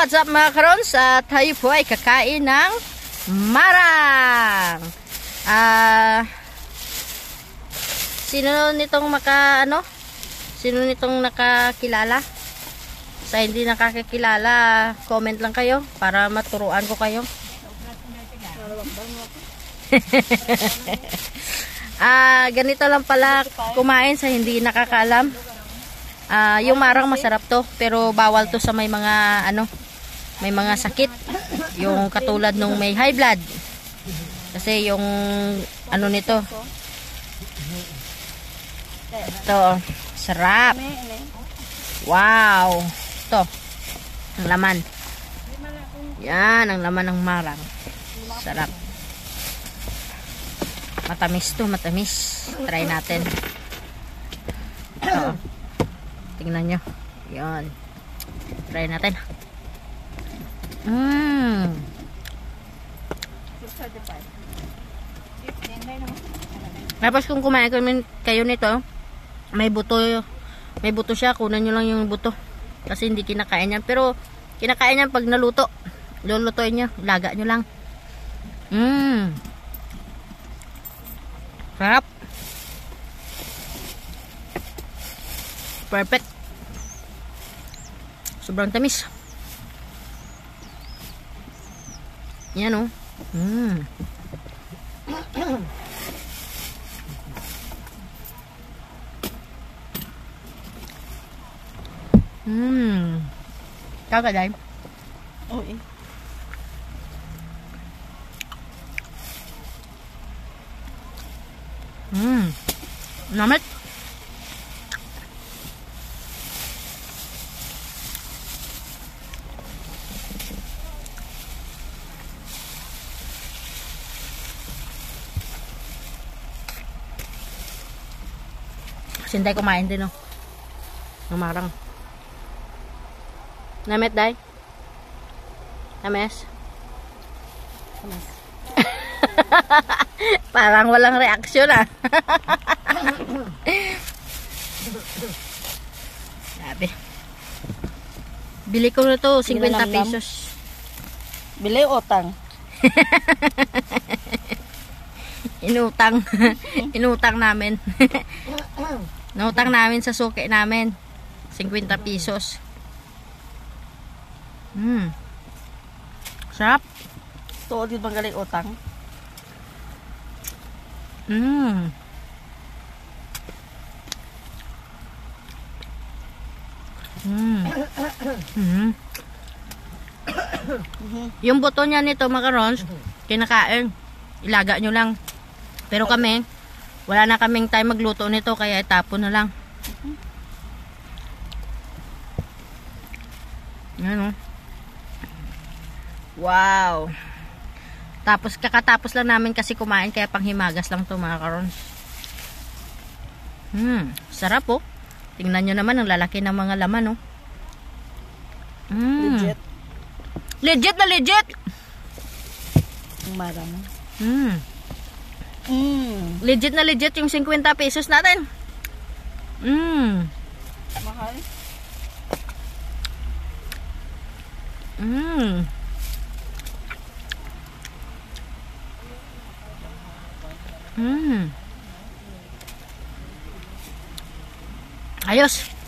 what's up mga karons? At tayo po ay kakain ng marang. Ah, sino nitong maka, ano? Sino nitong nakakilala? Sa hindi nakakakilala, comment lang kayo para maturuan ko kayo. ah, ganito lang pala kumain sa hindi nakakaalam. Ah, yung marang masarap to, pero bawal to sa may mga ano, may mga sakit. Yung katulad nung may high blood. Kasi yung ano nito. Ito, sarap. Wow. Ito. Ang laman. Yan, ang laman ng marang. Sarap. Matamis to, matamis. Try natin. Ito. Tingnan nyo. Yan. Try natin. Mmm. Tapos kung kumain kayo nito, may buto, may buto siya, kunan nyo lang yung buto. Kasi hindi kinakain yan. Pero, kinakain yan pag naluto. Lulutuin nyo, laga nyo lang. Mmm. Sarap. Perfect. Sobrang tamis. Yan o. Oh. Mmm. Mmm. Kakaday. Oo eh. Mmm. Namit. Sintay kumain din oh. Ng marang. Namit, day? Names? Kamas. Parang walang reaksyon ah. Sabi. Bili ko na to, 50 Nilalamlam? pesos. Bili utang. Inutang. Inutang namin. Inutang namin sa suki namin. 50 pesos. Hmm. Sarap. Tuod yun bang galing utang? Mm. Mm. Mm. Yung buto niya nito, macarons, kinakain. Ilaga nyo lang. Pero kami, wala na kaming time magluto nito, kaya itapon na lang. Yan o. Wow. Tapos kakatapos lang namin kasi kumain kaya panghimagas lang to mga karons. Hmm, sarap oh. Tingnan nyo naman ang lalaki ng mga laman oh. Mm. Legit. Legit na legit. Ang marang. Hmm. Mmm. Legit na legit yung 50 pesos natin. Hmm. Mahal. Mm. Mm. Ayos.